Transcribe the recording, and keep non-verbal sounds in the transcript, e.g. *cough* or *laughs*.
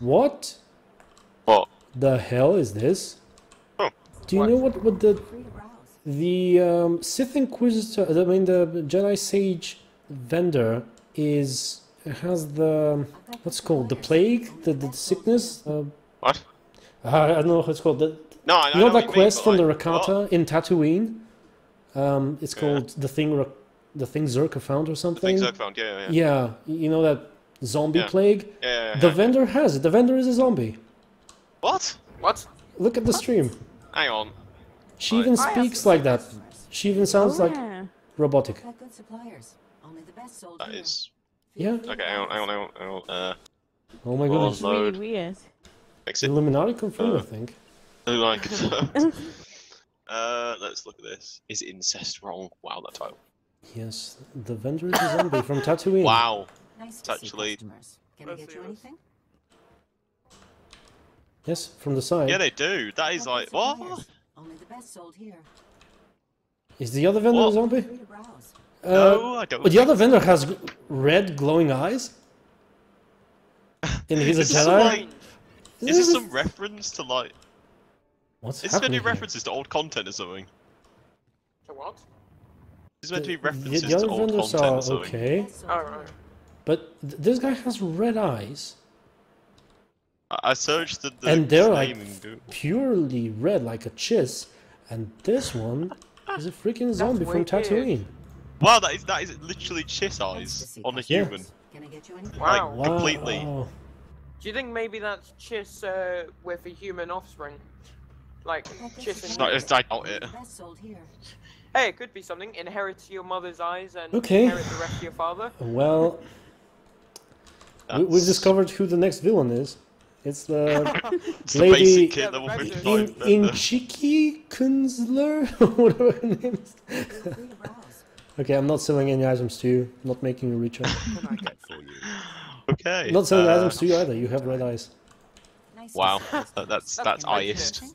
What What? the hell is this? Oh. Do you What? know what, what the Free to browse. the um, Sith Inquisitor? I mean the Jedi Sage vendor is has the what's it called the plague, the, the sickness. Uh, What? I don't know what it's called. The, No, I, you know that quest mean, from the Rakata what? in Tatooine? Um, it's Yeah. called the thing, the thing Czerka found or something. The things I found, yeah, yeah, yeah. Yeah, you know that zombie Yeah. plague. yeah, yeah, The yeah. vendor has it. The vendor is a zombie. What? What? Look at the stream. Hang on. She even I speaks like that. She even sounds oh, like robotic. Got good suppliers. Only the best sold That Yeah. Okay, hang on, hang on, hang on. Hang on. Uh, Oh my god, goodness. It's really weird. fix it. Illuminati confirmed, I Uh, think. Like, *laughs* uh, let's look at this. Is incest wrong? Wow, that title. Yes, the vendor is a zombie from Tatooine. Wow. Nice It's to see actually- customers. Can I get you anything? Yes, from the side. Yeah, they do. That is Got like good what? Only the best sold here. Is the other vendor a zombie? Free to browse. Uh, No, I don't. But the other vendor has red glowing eyes. And he's a Is this Jedi. like- Is this some reference to like? What's Is this meant to happening be here? references to old content or something? To what? Is this meant to be references the, to other old content are or something? okay, Best sold Oh, right. But th- this guy has red eyes, I I searched the, the and they're like name in Google. purely red, like a chiss. And this one is a freaking zombie from weird. Tatooine. Wow, that is that is literally chiss eyes on a human. Can I get you anything? Like, Wow. Wow. Completely. Do you think maybe that's Chiss uh, with a human offspring? Like Chiss It's and not. It's, I doubt it. The best sold here. Hey, it could be something. Inherit your mother's eyes and Okay. inherit the rest of your father. Well, we, we've discovered who the next villain is. It's the *laughs* It's the *laughs* lady basic Yeah, kit the level red- 55 in vendor. Inchiki Kunzler, *laughs* whatever her name is. Feel free to browse. Okay, I'm not selling any items to you. Not making a return. What I get? Okay. not selling uh, items to you either. You have red eyes. Nice Wow, that- that's That's that's highest.